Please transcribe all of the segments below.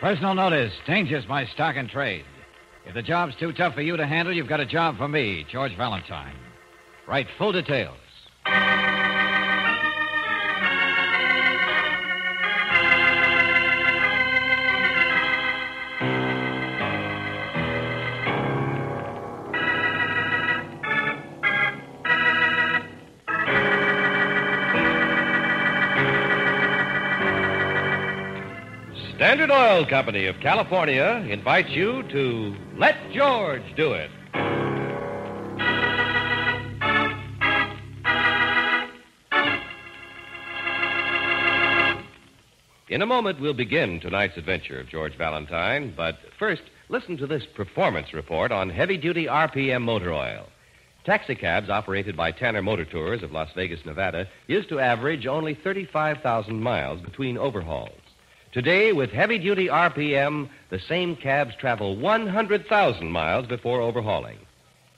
Personal notice. Danger's my stock and trade. If the job's too tough for you to handle, you've got a job for me, George Valentine. Write full details. Oil Company of California invites you to Let George Do It. In a moment, we'll begin tonight's adventure of George Valentine, but first, listen to this performance report on heavy duty RPM motor oil. Taxicabs operated by Tanner Motor Tours of Las Vegas, Nevada, used to average only 35,000 miles between overhauls. Today, with heavy duty RPM, the same cabs travel 100,000 miles before overhauling.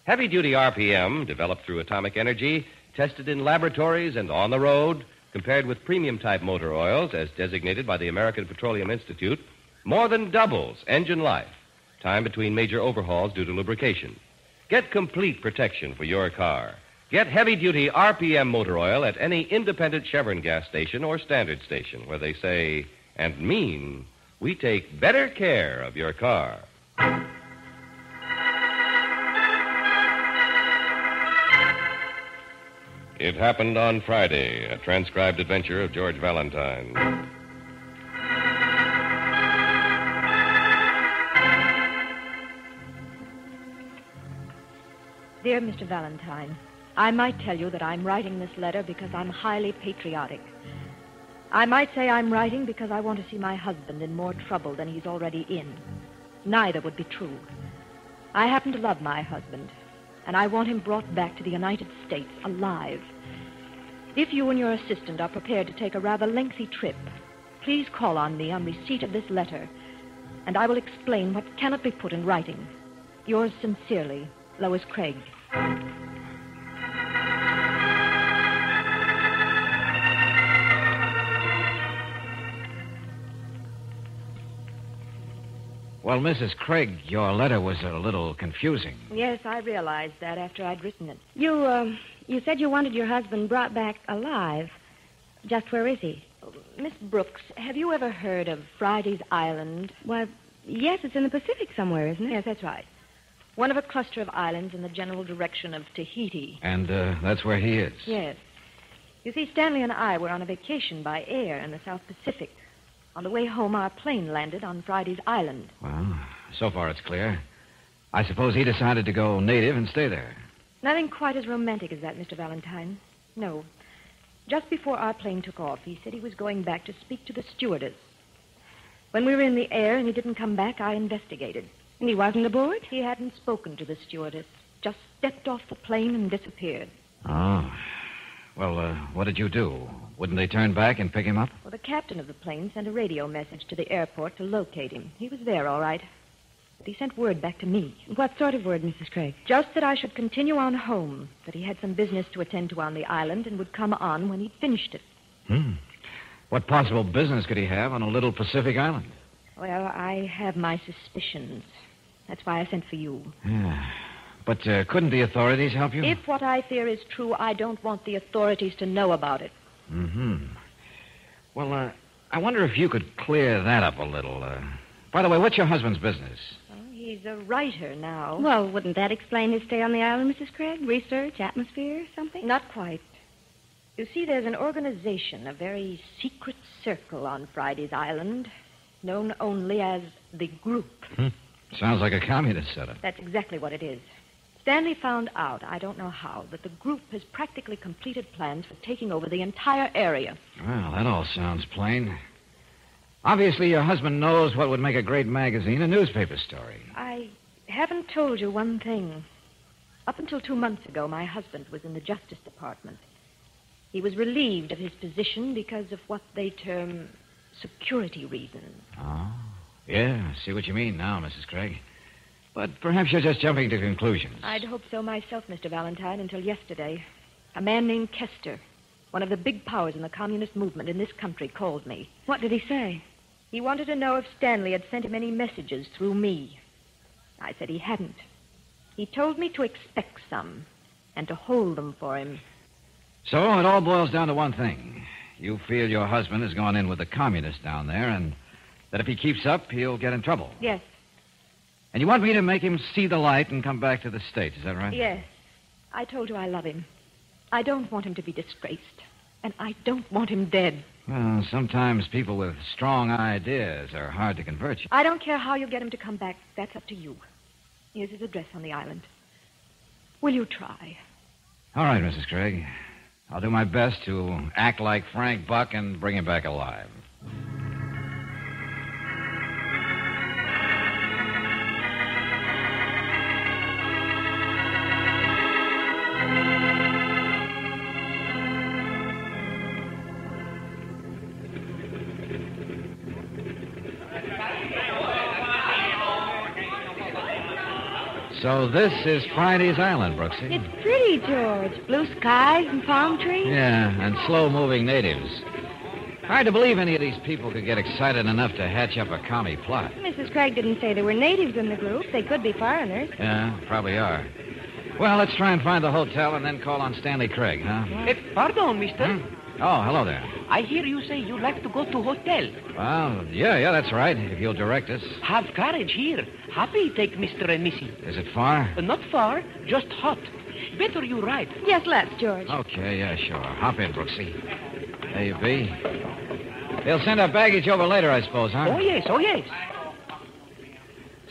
Heavy duty RPM, developed through atomic energy, tested in laboratories and on the road, compared with premium type motor oils as designated by the American Petroleum Institute, more than doubles engine life, time between major overhauls due to lubrication. Get complete protection for your car. Get heavy duty RPM motor oil at any independent Chevron gas station or standard station where they say and mean we take better care of your car. It happened on Friday, a transcribed adventure of George Valentine. Dear Mr. Valentine, I might tell you that I'm writing this letter because I'm highly patriotic. I might say I'm writing because I want to see my husband in more trouble than he's already in. Neither would be true. I happen to love my husband, and I want him brought back to the United States alive. If you and your assistant are prepared to take a rather lengthy trip, please call on me on receipt of this letter, and I will explain what cannot be put in writing. Yours sincerely, Lois Craig. Well, Mrs. Craig, your letter was a little confusing. Yes, I realized that after I'd written it. You, uh, you said you wanted your husband brought back alive. Just where is he? Miss Brooks, have you ever heard of Friday's Island? Why, yes, it's in the Pacific somewhere, isn't it? Yes, that's right. One of a cluster of islands in the general direction of Tahiti. And uh, that's where he is. Yes. You see, Stanley and I were on a vacation by air in the South Pacific. On the way home, our plane landed on Friday's Island. Well, so far it's clear. I suppose he decided to go native and stay there. Nothing quite as romantic as that, Mr. Valentine. No. Just before our plane took off, he said he was going back to speak to the stewardess. When we were in the air and he didn't come back, I investigated. And he wasn't aboard? He hadn't spoken to the stewardess, just stepped off the plane and disappeared. Oh. Well, uh, what did you do? Wouldn't they turn back and pick him up? Well, the captain of the plane sent a radio message to the airport to locate him. He was there, all right. But he sent word back to me. What sort of word, Mrs. Craig? Just that I should continue on home, that he had some business to attend to on the island and would come on when he'd finished it. Hmm. What possible business could he have on a little Pacific island? Well, I have my suspicions. That's why I sent for you. Yeah. But uh, couldn't the authorities help you? If what I fear is true, I don't want the authorities to know about it. Mm-hmm. Well, uh, I wonder if you could clear that up a little. Uh, by the way, what's your husband's business? Well, he's a writer now. Well, wouldn't that explain his stay on the island, Mrs. Craig? Research, atmosphere, something? Not quite. You see, there's an organization, a very secret circle on Friday's Island, known only as the Group. Hmm. Sounds like a communist setup. That's exactly what it is. Stanley found out, I don't know how, that the group has practically completed plans for taking over the entire area. Well, that all sounds plain. Obviously, your husband knows what would make a great magazine, a newspaper story. I haven't told you one thing. Up until two months ago, my husband was in the Justice Department. He was relieved of his position because of what they term security reasons. Ah, oh, yeah, I see what you mean now, Mrs. Craig. But perhaps you're just jumping to conclusions. I'd hoped so myself, Mr. Valentine, until yesterday. A man named Kester, one of the big powers in the communist movement in this country, called me. What did he say? He wanted to know if Stanley had sent him any messages through me. I said he hadn't. He told me to expect some and to hold them for him. So it all boils down to one thing. You feel your husband has gone in with the communists down there, and that if he keeps up, he'll get in trouble. Yes, And you want me to make him see the light and come back to the States, is that right? yes. I told you I love him. I don't want him to be disgraced. And I don't want him dead. Well, sometimes people with strong ideas are hard to convert you. I don't care how you get him to come back. That's up to you. Here's his address on the island. Will you try? All right, Mrs. Craig. I'll do my best to act like Frank Buck and bring him back alive. So this is Friday's Island, Brooksy. It's pretty, George. Blue skies and palm trees. Yeah, and slow-moving natives. Hard to believe any of these people could get excited enough to hatch up a commie plot. Mrs. Craig didn't say there were natives in the group. They could be foreigners. Yeah, probably are. Well, let's try and find the hotel and then call on Stanley Craig, huh? Eh, pardon, mister. Hmm? Oh, hello there. I hear you say you'd like to go to hotel. Well, yeah, yeah, that's right, if you'll direct us. Have carriage here. Happy take Mr. and Missy. Is it far? Uh, not far, just hot. Better you ride. Yes, let's, George. Okay, yeah, sure. Hop in, Brooksy. There you be. They'll send our baggage over later, I suppose, huh? Oh, yes, oh, yes.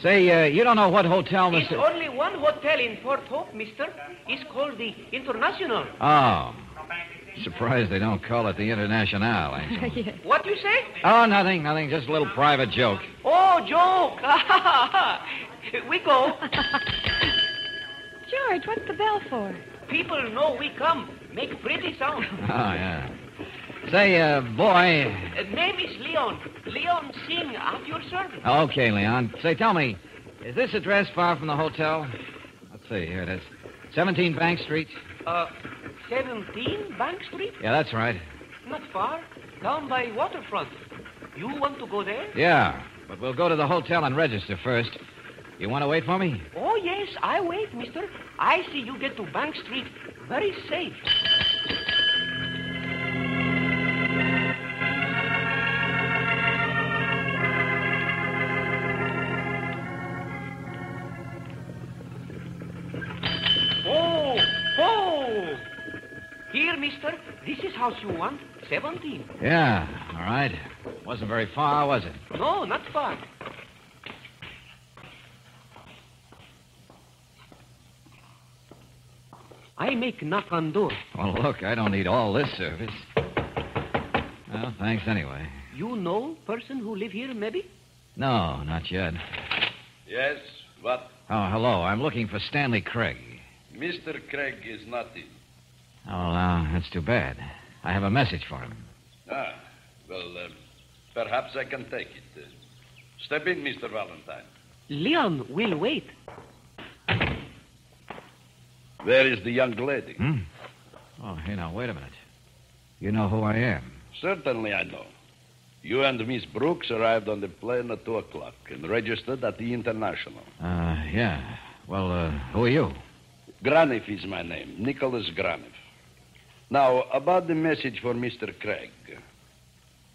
Say, uh, you don't know what hotel, It's Mr. only one hotel in Fort Hope, mister. It's called the International. Oh. Surprised they don't call it the International, Angel. yes. What you say? Oh, nothing, nothing. Just a little private joke. Oh, joke. we go. George, what's the bell for? People know we come. Make pretty sound. Oh, yeah. Say, uh, boy. Uh, name is Leon. Leon Singh at your service. Okay, Leon. Say, tell me, is this address far from the hotel? Let's see. Here it is. 17 Bank Street. Uh, 17 Bank Street? Yeah, that's right. Not far. Down by waterfront. You want to go there? Yeah, but we'll go to the hotel and register first. You want to wait for me? Oh, yes, I wait, mister. I see you get to Bank Street very safe. House you want. 17. Yeah, all right. Wasn't very far, was it? No, not far. I make knock on door. Well, look, I don't need all this service. Well, thanks anyway. You know person who live here, maybe? No, not yet. Yes, what? Oh, hello. I'm looking for Stanley Craig. Mr. Craig is not in. Oh, uh, that's too bad. I have a message for him. Ah, well, uh, perhaps I can take it. Uh, step in, Mr. Valentine. Leon will wait. Where is the young lady? Hmm? Oh, hey, now, wait a minute. You know who I am. Certainly I know. You and Miss Brooks arrived on the plane at 2 o'clock and registered at the International. Uh, yeah. Well, uh, who are you? Graniff is my name, Nicholas Graniff. Now, about the message for Mr. Craig.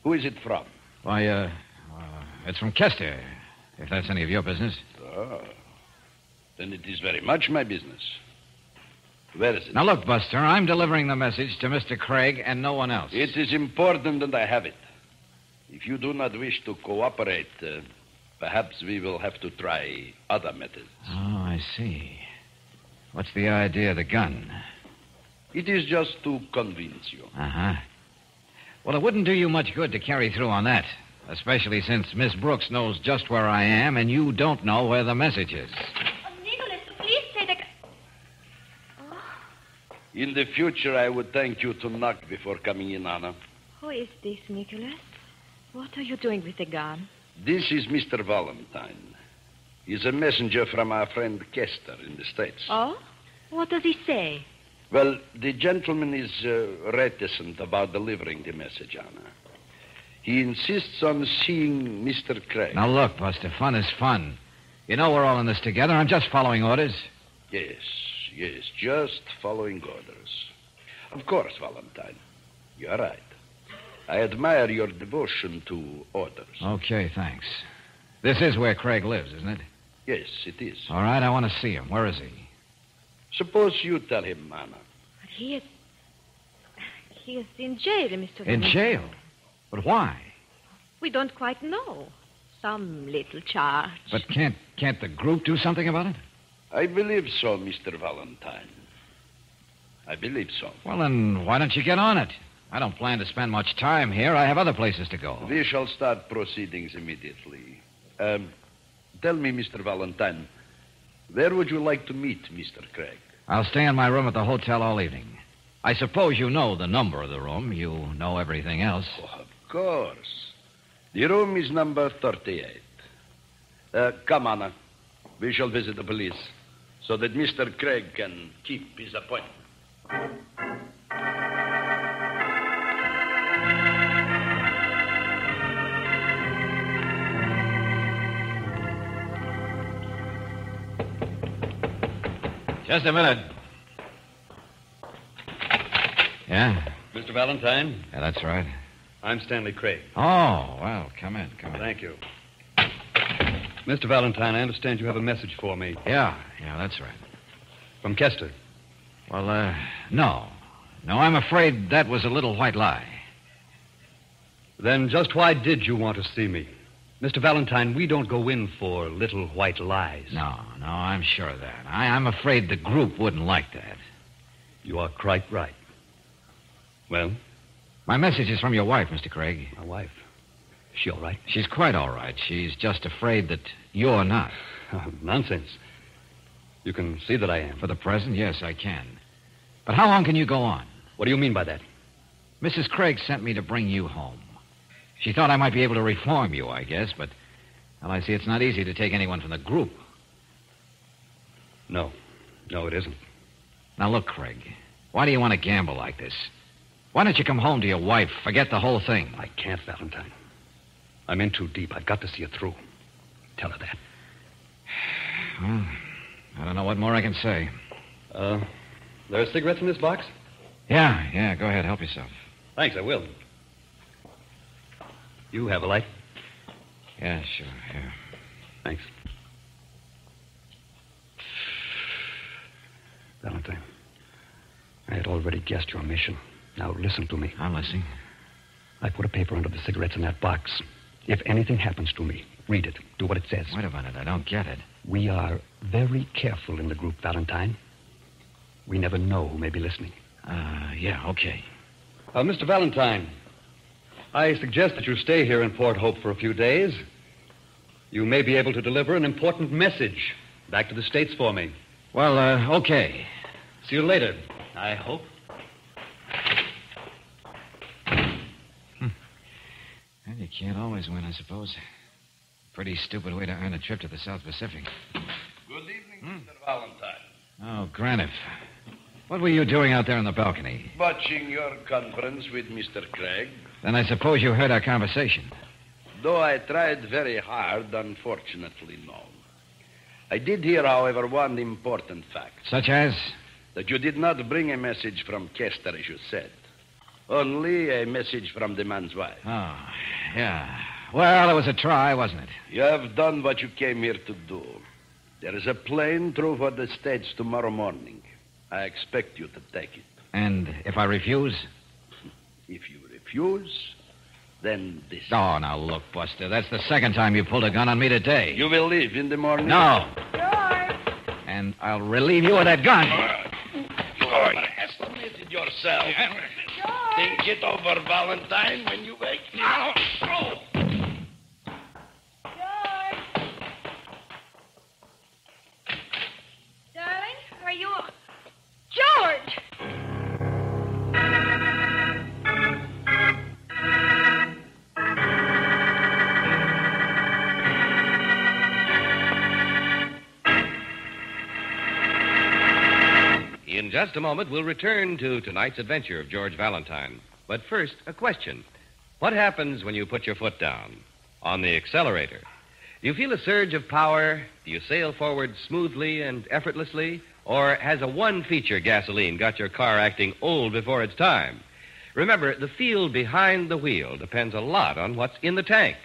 Who is it from? Why, uh, uh, it's from Kester, if that's any of your business. Ah, then it is very much my business. Where is it? Now, look, Buster, I'm delivering the message to Mr. Craig and no one else. It is important that I have it. If you do not wish to cooperate, uh, perhaps we will have to try other methods. Oh, I see. What's the idea of the gun? It is just to convince you. Uh huh. Well, it wouldn't do you much good to carry through on that, especially since Miss Brooks knows just where I am and you don't know where the message is. Nicholas, please say the. In the future, I would thank you to knock before coming in, Anna. Who is this, Nicholas? What are you doing with the gun? This is Mr. Valentine. He's a messenger from our friend Kester in the States. Oh? What does he say? Well, the gentleman is uh, reticent about delivering the message, Anna. He insists on seeing Mr. Craig. Now, look, Buster, fun is fun. You know we're all in this together. I'm just following orders. Yes, yes, just following orders. Of course, Valentine. You're right. I admire your devotion to orders. Okay, thanks. This is where Craig lives, isn't it? Yes, it is. All right, I want to see him. Where is he? Suppose you tell him, Mama. But he is. He is in jail, Mr. In Valentine. jail. But why? We don't quite know. Some little charge. But can't can't the group do something about it? I believe so, Mr. Valentine. I believe so. Well, then why don't you get on it? I don't plan to spend much time here. I have other places to go. We shall start proceedings immediately. Um, tell me, Mr. Valentine, where would you like to meet Mr. Craig? I'll stay in my room at the hotel all evening. I suppose you know the number of the room. You know everything else. Oh, of course. The room is number 38. Uh, come, Anna. We shall visit the police so that Mr. Craig can keep his appointment. Just a minute. Yeah? Mr. Valentine, Yeah, that's right. I'm Stanley Craig. Oh, well, come in, come in. Thank you. Mr. Valentine, I understand you have a message for me Yeah, yeah, that's right. from Kester. Well, uh, no. No, I'm afraid that was a little white lie. Then just why did you want to see me? Mr. Valentine, we don't go in for little white lies. No, no, I'm sure of that. I, I'm afraid the group wouldn't like that. You are quite right. Well, My message is from your wife, Mr. Craig. my wife. Is she all right? She's quite all right. She's just afraid that you're not. Oh, nonsense. You can see that I am. For the present, yes, I can. But how long can you go on? What do you mean by that? Mrs. Craig sent me to bring you home. She thought I might be able to reform you, I guess, but, well, I see it's not easy to take anyone from the group. No. No, it isn't. Now, look, Craig, why do you want to gamble like this? Why don't you come home to your wife, forget the whole thing? I can't, Valentine. I'm in too deep. I've got to see it through. Tell her that. Well, I don't know what more I can say. Uh, there are cigarettes in this box? Yeah, yeah, go ahead, help yourself. Thanks, I will. You have a light? Yeah, sure, yeah. Thanks. Valentine, I had already guessed your mission. Now listen to me. I'm listening. I put a paper under the cigarettes in that box. If anything happens to me, read it. Do what it says. Wait a minute, I don't get it. We are very careful in the group, Valentine. We never know who may be listening. Uh, yeah, okay. Uh, Mr. Valentine, I suggest that you stay here in Port Hope for a few days. You may be able to deliver an important message back to the States for me. Well, uh, okay. See you later, I hope. Well, you can't always win, I suppose. Pretty stupid way to earn a trip to the South Pacific. Good evening, Mr. Valentine. Oh, Graniff. What were you doing out there on the balcony? Watching your conference with Mr. Craig. Then I suppose you heard our conversation. Though I tried very hard, unfortunately, no. I did hear, however, one important fact Such as? that you did not bring a message from Kester, as you said. Only a message from the man's wife. Oh, yeah. Well, it was a try, wasn't it? You have done what you came here to do. There is a plane through for the States tomorrow morning. I expect you to take it. And if I refuse? If you refuse, then this. Oh, now look, Buster. That's the second time you pulled a gun on me today. You will leave in the morning? No. And I'll relieve you of that gun. You underestimated yourself. Think it over, Valentine, when you wake. Now. Just a moment, we'll return to tonight's adventure of George Valentine. But first, a question. What happens when you put your foot down? On the accelerator. Do you feel a surge of power? Do you sail forward smoothly and effortlessly? Or has a one feature gasoline got your car acting old before its time? Remember, the feel behind the wheel depends a lot on what's in the tank.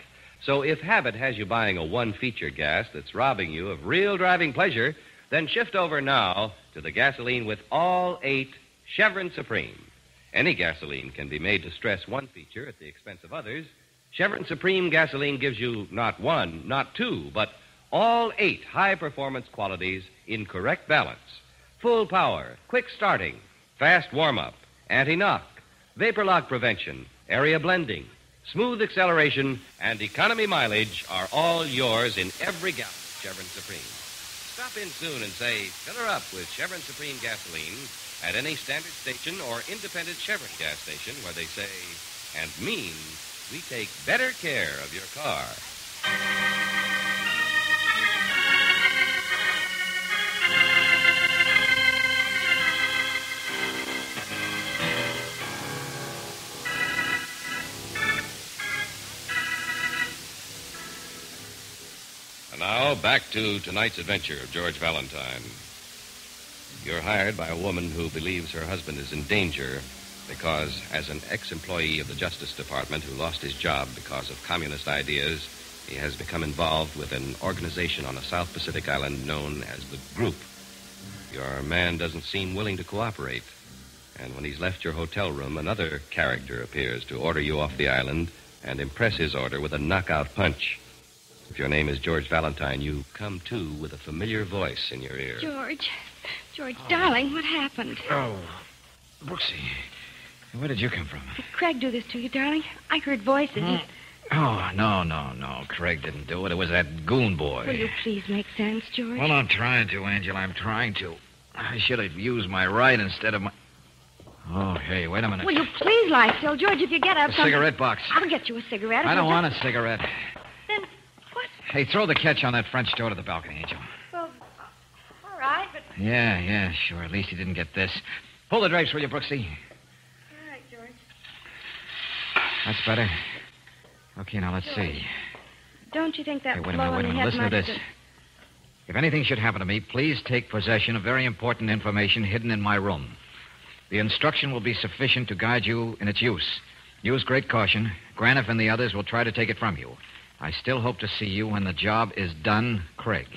So if habit has you buying a one feature gas that's robbing you of real driving pleasure, then shift over now to the gasoline with all eight Chevron Supreme. Any gasoline can be made to stress one feature at the expense of others. Chevron Supreme gasoline gives you not one, not two, but all eight high performance qualities in correct balance full power, quick starting, fast warm up, anti knock, vapor lock prevention, area blending, smooth acceleration, and economy mileage are all yours in every gallon of Chevron Supreme. Stop in soon and say, fill her up with Chevron Supreme gasoline at any standard station or independent Chevron gas station where they say and mean we take better care of your car. Now back to tonight's adventure of George Valentine. You're hired by a woman who believes her husband is in danger because, as an ex employee of the Justice Department who lost his job because of communist ideas, he has become involved with an organization on a South Pacific island known as the Group. Your man doesn't seem willing to cooperate. And when he's left your hotel room, another character appears to order you off the island and impress his order with a knockout punch. If your name is George Valentine, you come to with a familiar voice in your ear. George. George, darling, what happened? Oh, Brooksy. Where did you come from? Did Craig do this to you, darling? I heard voices. He- hmm. Oh, no, no, no. Craig didn't do it. It was that goon boy. Will you please make sense, George? Well, I'm trying to, Angela. I'm trying to. I should have used my right instead of my. Oh, hey, wait a minute. Will you please lie still, George? If you get up, A some- cigarette box. I'll get you a cigarette. I don't want just- a cigarette. Hey, throw the catch on that French door to the balcony, Angel. Well, all right, but Yeah, yeah, sure. At least he didn't get this. Pull the drapes, will you, Brooksy? all right, George. That's better. Okay, now let's see. Don't you think that Hey, wait a minute, wait a minute. Listen to this. If anything should happen to me, please take possession of very important information hidden in my room. The instruction will be sufficient to guide you in its use. Use great caution. Graniff and the others will try to take it from you. I still hope to see you when the job is done, Craig.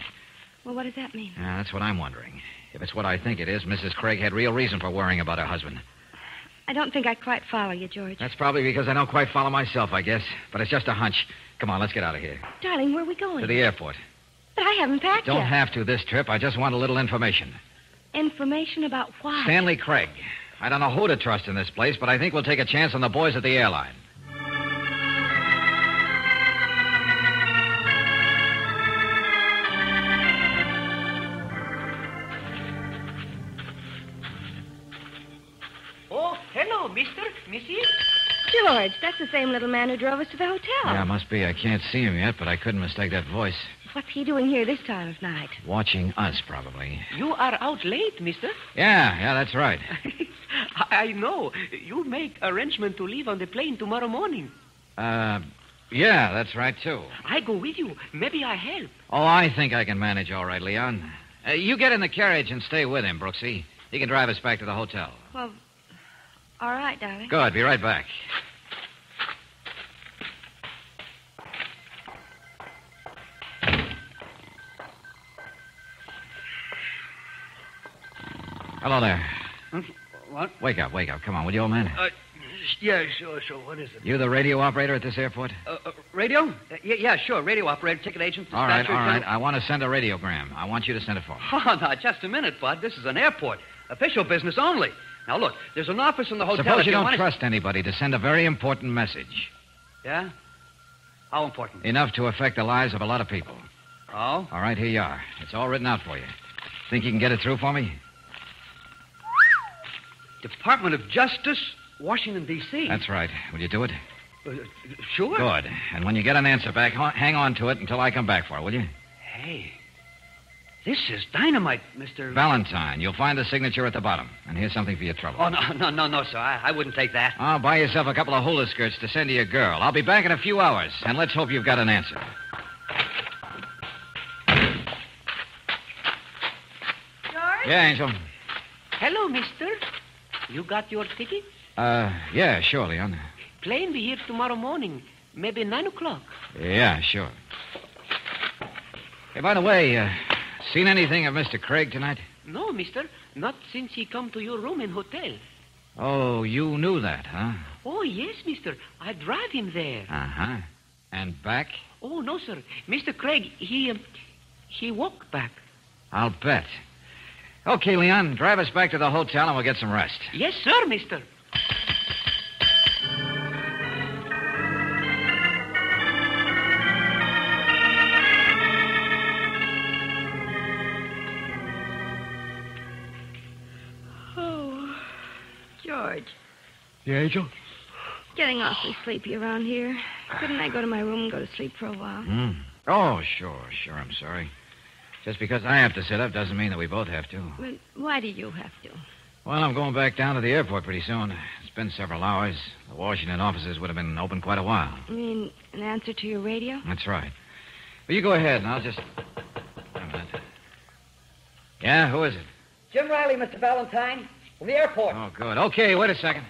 Well, what does that mean? Ah, that's what I'm wondering. If it's what I think it is, Mrs. Craig had real reason for worrying about her husband. I don't think I quite follow you, George. That's probably because I don't quite follow myself, I guess. But it's just a hunch. Come on, let's get out of here. Darling, where are we going? To the airport. But I haven't packed Don't yet. have to this trip. I just want a little information. Information about what? Stanley Craig. I don't know who to trust in this place, but I think we'll take a chance on the boys at the airline. George, that's the same little man who drove us to the hotel. Yeah, must be. I can't see him yet, but I couldn't mistake that voice. What's he doing here this time of night? Watching us, probably. You are out late, mister. Yeah, yeah, that's right. I know. You make arrangement to leave on the plane tomorrow morning. Uh, yeah, that's right, too. I go with you. Maybe I help. Oh, I think I can manage all right, Leon. Uh, you get in the carriage and stay with him, Brooksy. He can drive us back to the hotel. Well, all right, darling. Good. Be right back. Hello there. What? Wake up, wake up. Come on, will you, old man? Uh, yeah, sure, sure. What is it? You the radio operator at this airport? Uh, uh, radio? Uh, yeah, yeah, sure. Radio operator, ticket agent. All right, all right. I want to send a radiogram. I want you to send it for me. Oh, now, just a minute, Bud. This is an airport. Official business only. Now, look, there's an office in the hotel. Suppose if you don't wanna- trust anybody to send a very important message. Yeah? How important? Enough to affect the lives of a lot of people. Oh? All right, here you are. It's all written out for you. Think you can get it through for me? Department of Justice, Washington, D.C. That's right. Will you do it? Uh, sure. Good. And when you get an answer back, hang on to it until I come back for it, will you? Hey. This is dynamite, Mr. Valentine. You'll find the signature at the bottom. And here's something for your trouble. Oh, no, no, no, no, sir. I, I wouldn't take that. I'll buy yourself a couple of hula skirts to send to your girl. I'll be back in a few hours, and let's hope you've got an answer. George? Yeah, Angel. Hello, mister. You got your ticket? Uh, yeah, sure, Leon. Plane be here tomorrow morning, maybe 9 o'clock. Yeah, sure. Hey, by the way, uh, seen anything of Mr. Craig tonight? No, mister. Not since he come to your room in hotel. Oh, you knew that, huh? Oh, yes, mister. I drive him there. Uh huh. And back? Oh, no, sir. Mr. Craig, he, um, he walked back. I'll bet. Okay, Leon, drive us back to the hotel and we'll get some rest. Yes, sir, mister. Oh, George, Yeah, Angel? getting awfully sleepy around here. Couldn't I go to my room and go to sleep for a while? Hmm. Oh, sure, sure. I'm sorry. Just because I have to sit up doesn't mean that we both have to. But why do you have to? Well, I'm going back down to the airport pretty soon. It's been several hours. The Washington offices would have been open quite a while. I mean, an answer to your radio? That's right. Well, you go ahead, and I'll just. Wait a minute. Yeah, who is it? Jim Riley, Mr. Valentine, from the airport. Oh, good. Okay, wait a second.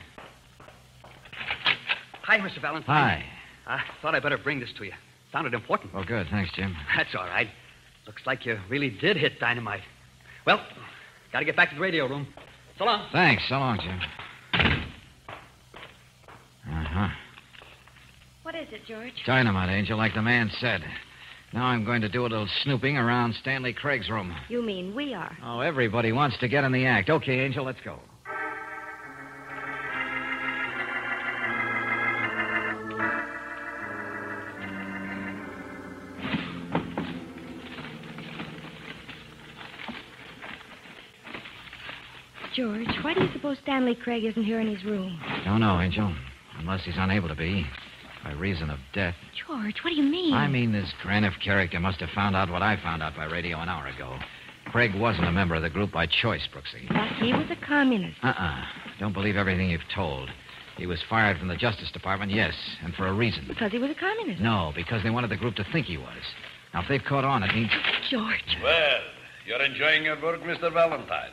Hi, Mr. Valentine. Hi. I thought I'd better bring this to you. Sounded important. Well, good. Thanks, Jim. That's all right. Looks like you really did hit dynamite. Well, got to get back to the radio room. So long. Thanks. So long, Jim. Uh huh. What is it, George? Dynamite, Angel, like the man said. Now I'm going to do a little snooping around Stanley Craig's room. You mean we are. Oh, everybody wants to get in the act. Okay, Angel, let's go. George, why do you suppose Stanley Craig isn't here in his room? Don't know, Angel. Unless he's unable to be. By reason of death. George, what do you mean? I mean, this Graniff character must have found out what I found out by radio an hour ago. Craig wasn't a member of the group by choice, Brooksy. But he was a communist. Uh-uh. Don't believe everything you've told. He was fired from the Justice Department, yes, and for a reason. Because he was a communist. No, because they wanted the group to think he was. Now, if they've caught on, it means... George. Well, you're enjoying your work, Mr. Valentine.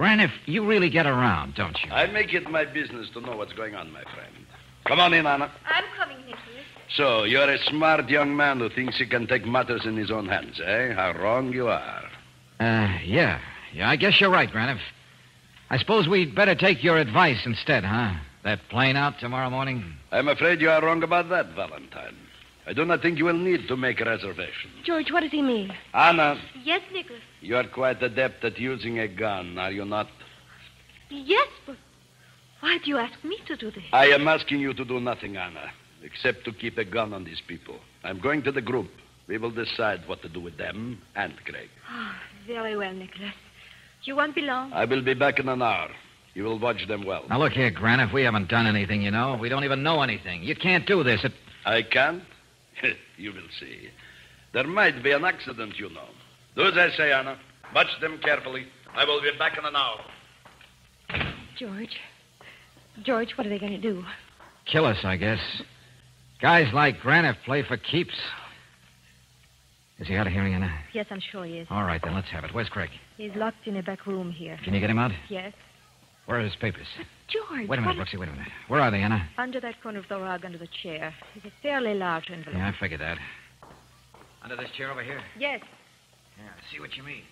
Graniff, you really get around, don't you? I make it my business to know what's going on, my friend. Come on in, Anna. I'm coming, Nicholas. So, you're a smart young man who thinks he can take matters in his own hands, eh? How wrong you are. Uh, yeah. Yeah, I guess you're right, Graniff. I suppose we'd better take your advice instead, huh? That plane out tomorrow morning? I'm afraid you are wrong about that, Valentine. I do not think you will need to make a reservation. George, what does he mean? Anna, Yes, Nicholas. you are quite adept at using a gun, are you not? Yes, but why do you ask me to do this? I am asking you to do nothing, Anna, except to keep a gun on these people. I'm going to the group. We will decide what to do with them and Craig. Ah, very well, Nicholas. You won't be long. I will be back in an hour. You will watch them well. Now, look here, Graniff. We haven't done anything, you know. We don't even know anything. You can't do this. It... I can't? you will see. There might be an accident, you know. Do as I say, Anna. Watch them carefully. I will be back in an hour. George. George, what are they going to do? Kill us, I guess. Guys like Graniff play for keeps. Is he out of hearing, Anna? Yes, I'm sure he is. All right, then let's have it. Where's Craig? He's locked in a back room here. Can you get him out? Yes. Where are his papers? Uh, George. Wait a minute, Brooksy. Wait a minute. Where are they, Anna? Under that corner of the rug, under the chair. It's a fairly large envelope. Yeah, I figured that. Under this chair over here? Yes. Yeah, I see what you mean.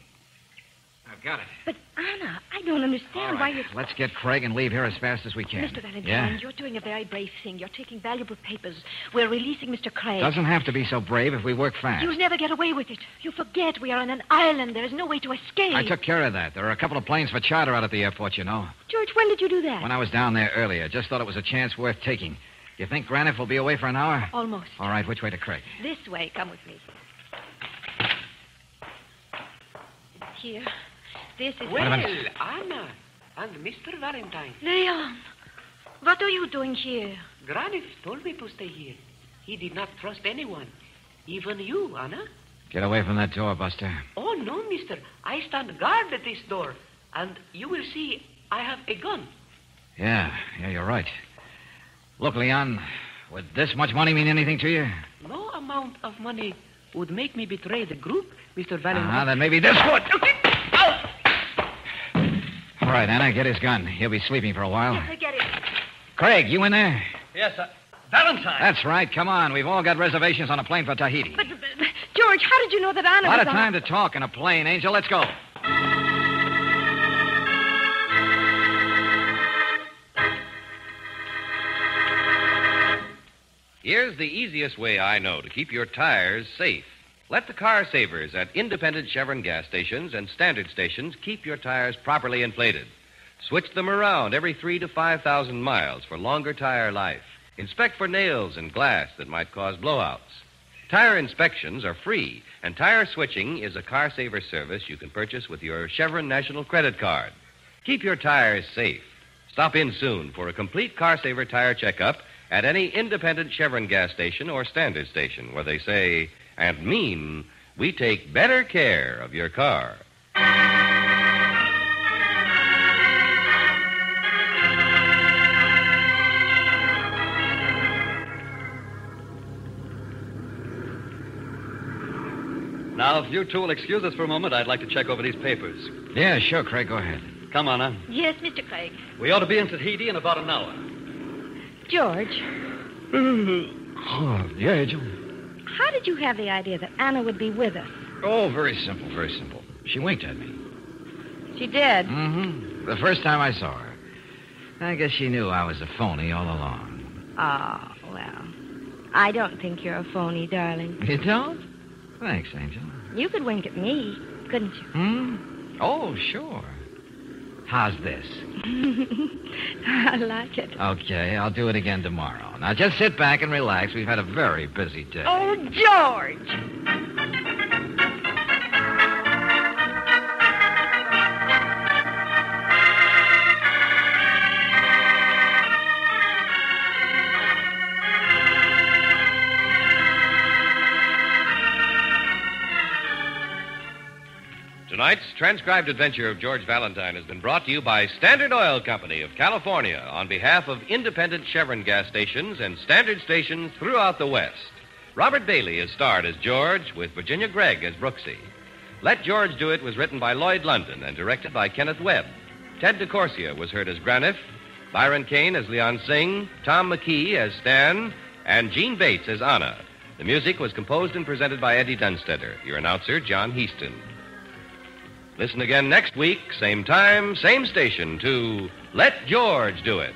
I've got it. But, Anna, I don't understand why you... let's get Craig and leave here as fast as we can. Mr. Valentine, Yeah? you're doing a very brave thing. You're taking valuable papers. We're releasing Mr. Craig. Doesn't have to be so brave if we work fast. You'll never get away with it. You forget we are on an island. There's no way to escape. I took care of that. There are a couple of planes for charter out at the airport, you know. George, when did you do that? When I was down there earlier, just thought it was a chance worth taking. You think Graniff will be away for an hour? Almost. All right, which way to Craig? This way. Come with me. Here. This is... Wait Well. Anna and Mr. Valentine. Leon, what are you doing here? Graniff told me to stay here. He did not trust anyone, even you, Anna. Get away from that door, Buster. Oh, no, mister. I stand guard at this door. And you will see I have a gun. Yeah, yeah, you're right. Look, Leon, would this much money mean anything to you? No amount of money would make me betray the group, Mr. Valentine. Ah, then maybe this would. All right, Anna, get his gun. He'll be sleeping for a while. I get it. Craig, you in there? Yes, uh, Valentine. That's right. Come on. We've all got reservations on a plane for Tahiti. But, but, but, George, how did you know that Anna A lot was of on- time to talk in a plane, Angel. Let's go. Here's the easiest way I know to keep your tires safe. Let the car savers at independent Chevron gas stations and standard stations keep your tires properly inflated. Switch them around every three to 5,000 miles for longer tire life. Inspect for nails and glass that might cause blowouts. Tire inspections are free, and tire switching is a car saver service you can purchase with your Chevron National Credit Card. Keep your tires safe. Stop in soon for a complete car saver tire checkup at any independent Chevron gas station or standard station where they say and mean we take better care of your car. Now, if you two will excuse us for a moment, I'd like to check over these papers. Yeah, sure, Craig. Go ahead. Come on, Anna. Yes, Mr. Craig. We ought to be in Tahiti in about an hour. George, Oh, yeah, Angel. How did you have the idea that Anna would be with us? Oh, very simple, very simple. She winked at me. She did. Mm-hmm. The first time I saw her. I guess she knew I was a phony all along. Oh, well. I don't think you're a phony, darling. You don't? Thanks, Angel. You could wink at me, couldn't you? Hmm? Oh, sure. How's this? I like it. Okay, I'll do it again tomorrow. Now just sit back and relax. We've had a very busy day. Oh, George! Tonight's transcribed adventure of George Valentine has been brought to you by Standard Oil Company of California on behalf of independent Chevron gas stations and standard stations throughout the West. Robert Bailey is starred as George with Virginia Gregg as Brooksy. Let George Do It was written by Lloyd London and directed by Kenneth Webb. Ted DeCorsia was heard as Graniff, Byron Kane as Leon Singh, Tom McKee as Stan, and Jeanne Bates as Anna. The music was composed and presented by Eddie Dunstedter. Your announcer, John Heistand. Listen again next week, same time, same station, to Let George Do It.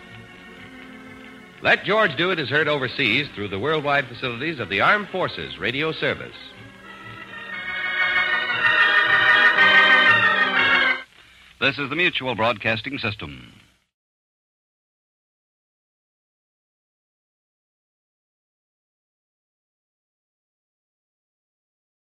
Let George Do It is heard overseas through the worldwide facilities of the Armed Forces Radio Service. This is the Mutual Broadcasting System.